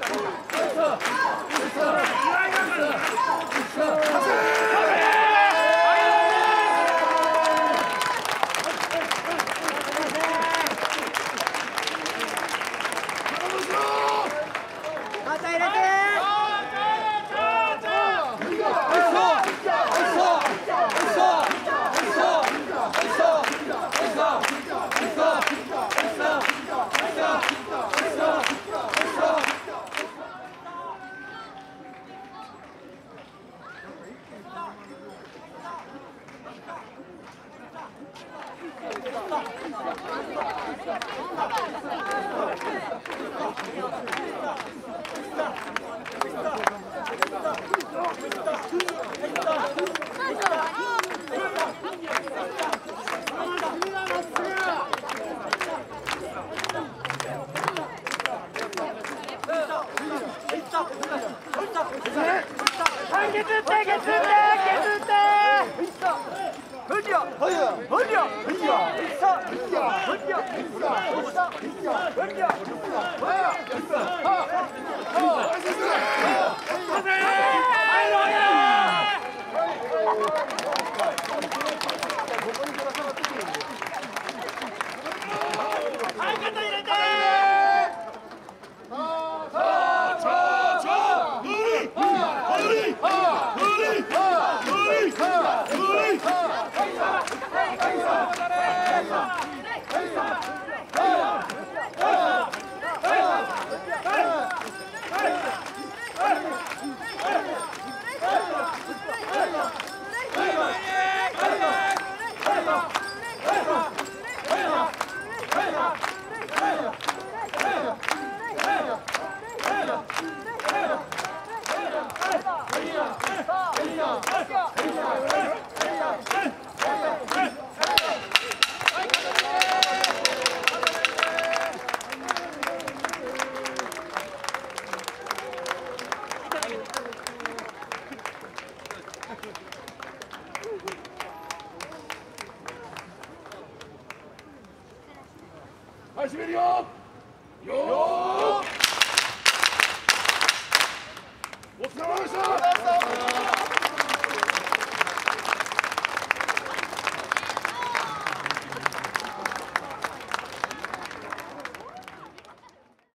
뜬대 개뜬대 개뜬대 어디야 어디야 어디야 어디야 어디야 있어 어디야 어 디야